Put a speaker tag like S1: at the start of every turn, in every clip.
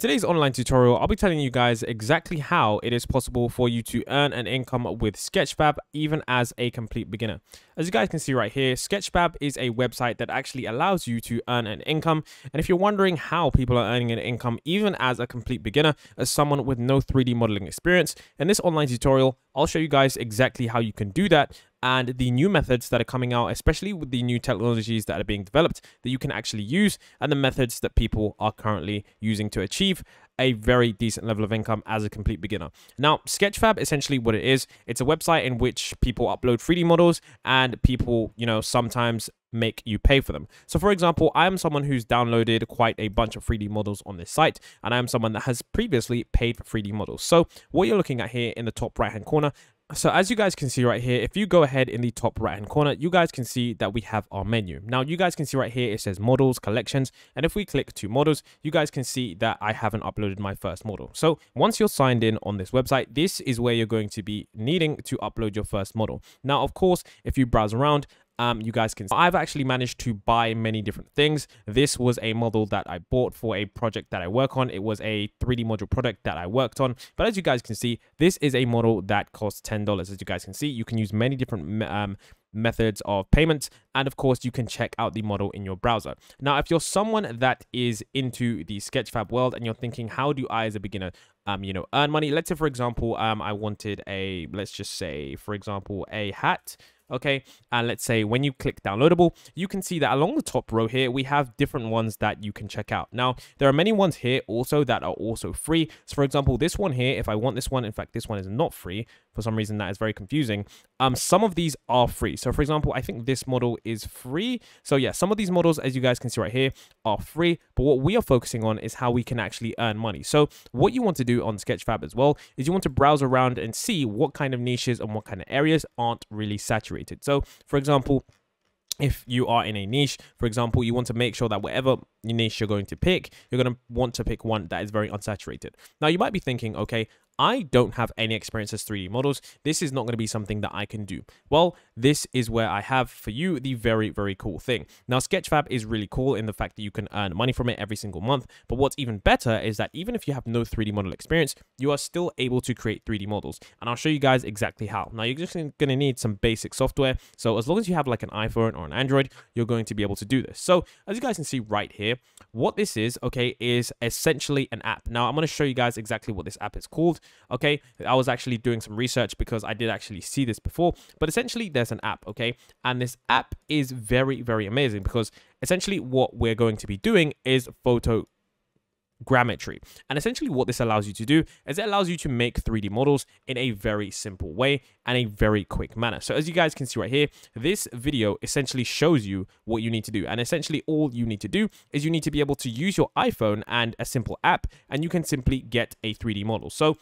S1: In today's online tutorial, I'll be telling you guys exactly how it is possible for you to earn an income with Sketchfab even as a complete beginner. As you guys can see right here, Sketchfab is a website that actually allows you to earn an income. And if you're wondering how people are earning an income even as a complete beginner, as someone with no 3D modeling experience, in this online tutorial, I'll show you guys exactly how you can do that and the new methods that are coming out, especially with the new technologies that are being developed that you can actually use, and the methods that people are currently using to achieve a very decent level of income as a complete beginner. Now, Sketchfab, essentially what it is, it's a website in which people upload 3D models and people, you know, sometimes make you pay for them. So for example, I am someone who's downloaded quite a bunch of 3D models on this site, and I am someone that has previously paid for 3D models. So what you're looking at here in the top right hand corner, so as you guys can see right here, if you go ahead in the top right hand corner, you guys can see that we have our menu. Now you guys can see right here, it says models, collections. And if we click to models, you guys can see that I haven't uploaded my first model. So once you're signed in on this website, this is where you're going to be needing to upload your first model. Now, of course, if you browse around, um, you guys can see. I've actually managed to buy many different things. This was a model that I bought for a project that I work on. It was a 3D module product that I worked on. But as you guys can see, this is a model that costs $10. As you guys can see, you can use many different um, methods of payment and of course you can check out the model in your browser now if you're someone that is into the sketchfab world and you're thinking how do i as a beginner um you know earn money let's say for example um i wanted a let's just say for example a hat okay? And let's say when you click downloadable you can see that along the top row here we have different ones that you can check out. Now there are many ones here also that are also free. So for example this one here if i want this one in fact this one is not free for some reason that is very confusing. Um some of these are free. So for example i think this model is free. So yeah some of these models as you guys can see right here are free. But what we are focusing on is how we can actually earn money. So what you want to do on sketchfab as well is you want to browse around and see what kind of niches and what kind of areas aren't really saturated. So for example if you are in a niche, for example, you want to make sure that whatever niche you're going to pick, you're going to want to pick one that is very unsaturated. Now, you might be thinking, okay, I don't have any experience as 3D models. This is not going to be something that I can do. Well, this is where I have for you the very, very cool thing. Now, Sketchfab is really cool in the fact that you can earn money from it every single month. But what's even better is that even if you have no 3D model experience, you are still able to create 3D models. And I'll show you guys exactly how. Now, you're just going to need some basic software. So as long as you have like an iPhone or an Android, you're going to be able to do this. So as you guys can see right here, what this is, okay, is essentially an app. Now, I'm going to show you guys exactly what this app is called. Okay, I was actually doing some research because I did actually see this before, but essentially there's an app, okay, and this app is very, very amazing because essentially what we're going to be doing is photo grammetry. And essentially what this allows you to do is it allows you to make 3D models in a very simple way and a very quick manner. So as you guys can see right here, this video essentially shows you what you need to do. And essentially all you need to do is you need to be able to use your iPhone and a simple app and you can simply get a 3D model. So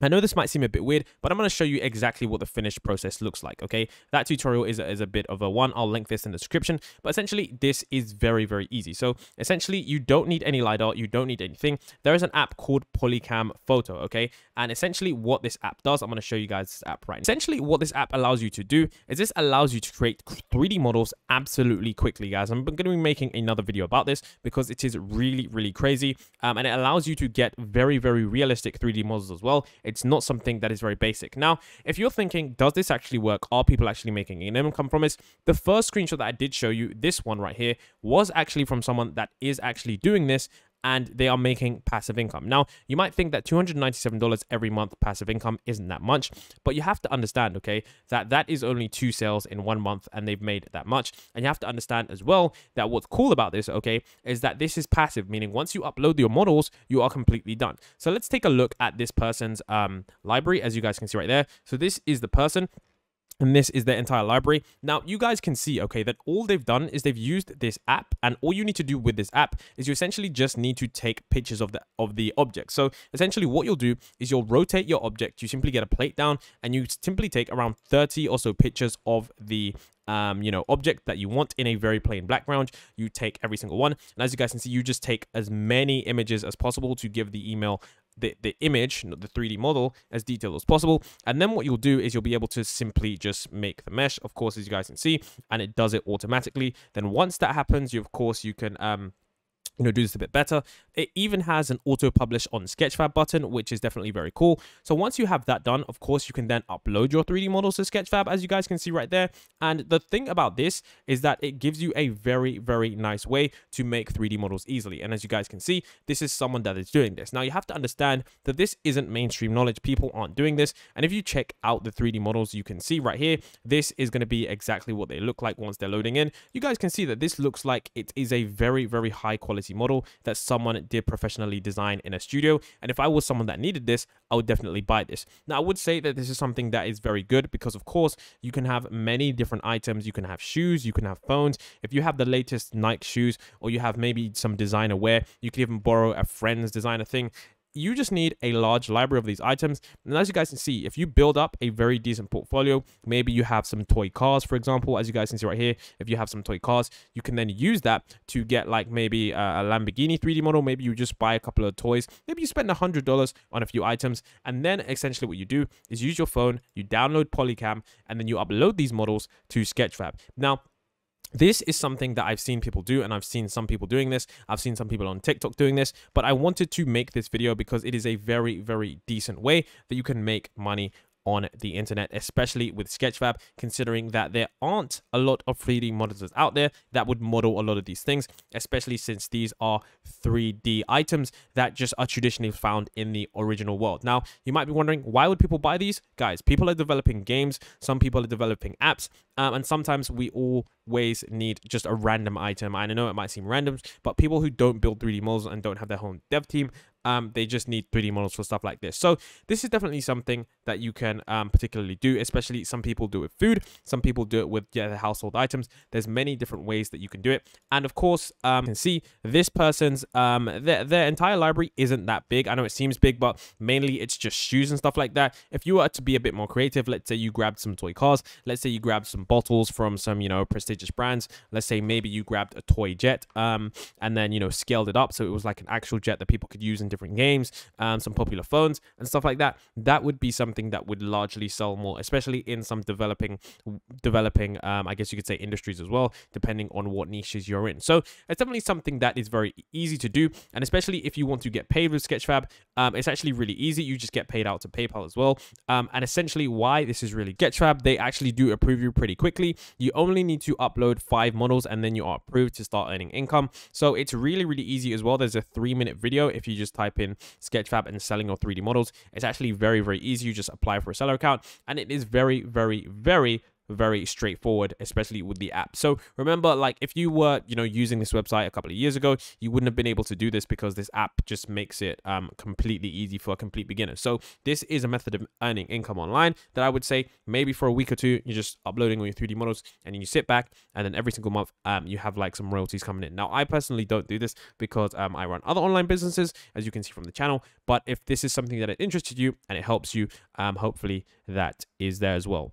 S1: I know this might seem a bit weird, but I'm going to show you exactly what the finished process looks like, okay? That tutorial is a, is a bit of a one. I'll link this in the description, but essentially this is very, very easy. So essentially you don't need any LiDAR, you don't need anything. There is an app called Polycam Photo, okay? And essentially what this app does, I'm going to show you guys this app right now. Essentially what this app allows you to do is this allows you to create 3D models absolutely quickly, guys. I'm going to be making another video about this because it is really, really crazy. Um, and it allows you to get very, very realistic 3D models as well it's not something that is very basic. Now, if you're thinking, does this actually work? Are people actually making an income from this? The first screenshot that I did show you, this one right here, was actually from someone that is actually doing this and they are making passive income. Now, you might think that $297 every month passive income isn't that much, but you have to understand, okay, that that is only two sales in one month and they've made that much. And you have to understand as well that what's cool about this, okay, is that this is passive, meaning once you upload your models, you are completely done. So let's take a look at this person's um, library, as you guys can see right there. So this is the person and this is their entire library. Now, you guys can see, okay, that all they've done is they've used this app, and all you need to do with this app is you essentially just need to take pictures of the of the object. So essentially what you'll do is you'll rotate your object, you simply get a plate down, and you simply take around 30 or so pictures of the um, you know, object that you want in a very plain background. You take every single one. And as you guys can see, you just take as many images as possible to give the email the, the image, the 3D model, as detailed as possible. And then what you'll do is you'll be able to simply just make the mesh, of course, as you guys can see, and it does it automatically. Then once that happens, you of course, you can um, you know do this a bit better. It even has an auto publish on sketchfab button which is definitely very cool. So once you have that done of course you can then upload your 3d models to sketchfab as you guys can see right there. And the thing about this is that it gives you a very very nice way to make 3d models easily. And as you guys can see this is someone that is doing this. Now you have to understand that this isn't mainstream knowledge. People aren't doing this. And if you check out the 3d models you can see right here this is going to be exactly what they look like once they're loading in. You guys can see that this looks like it is a very very high quality model that someone did professionally design in a studio. And if I was someone that needed this, I would definitely buy this. Now, I would say that this is something that is very good because, of course, you can have many different items. You can have shoes, you can have phones. If you have the latest Nike shoes or you have maybe some designer wear, you can even borrow a friend's designer thing you just need a large library of these items. And as you guys can see, if you build up a very decent portfolio, maybe you have some toy cars, for example, as you guys can see right here, if you have some toy cars, you can then use that to get like maybe a Lamborghini 3D model. Maybe you just buy a couple of toys. Maybe you spend $100 on a few items. And then essentially what you do is use your phone, you download Polycam, and then you upload these models to Sketchfab. Now, this is something that I've seen people do and I've seen some people doing this. I've seen some people on TikTok doing this, but I wanted to make this video because it is a very, very decent way that you can make money on the internet, especially with Sketchfab, considering that there aren't a lot of 3D modelers out there that would model a lot of these things, especially since these are 3D items that just are traditionally found in the original world. Now, you might be wondering, why would people buy these? Guys, people are developing games, some people are developing apps, um, and sometimes we always need just a random item. I know it might seem random, but people who don't build 3D models and don't have their own dev team um, they just need 3D models for stuff like this. So this is definitely something that you can um, particularly do, especially some people do it with food, some people do it with yeah, household items. There's many different ways that you can do it. And of course, um, you can see this person's, um, their, their entire library isn't that big. I know it seems big, but mainly it's just shoes and stuff like that. If you were to be a bit more creative, let's say you grabbed some toy cars, let's say you grabbed some bottles from some, you know, prestigious brands. Let's say maybe you grabbed a toy jet um, and then, you know, scaled it up. So it was like an actual jet that people could use in different different games, um, some popular phones and stuff like that, that would be something that would largely sell more, especially in some developing, developing, um, I guess you could say industries as well, depending on what niches you're in. So it's definitely something that is very easy to do, and especially if you want to get paid with Sketchfab, um, it's actually really easy. You just get paid out to PayPal as well. Um, and essentially, why this is really Sketchfab, they actually do approve you pretty quickly. You only need to upload five models, and then you are approved to start earning income. So it's really, really easy as well. There's a three minute video if you just type type in Sketchfab and selling your 3D models. It's actually very, very easy. You just apply for a seller account and it is very, very, very very straightforward, especially with the app. So remember, like if you were, you know, using this website a couple of years ago, you wouldn't have been able to do this because this app just makes it um, completely easy for a complete beginner. So this is a method of earning income online that I would say maybe for a week or two, you're just uploading all your 3D models and then you sit back and then every single month um, you have like some royalties coming in. Now, I personally don't do this because um, I run other online businesses, as you can see from the channel. But if this is something that it interested you and it helps you, um, hopefully that is there as well.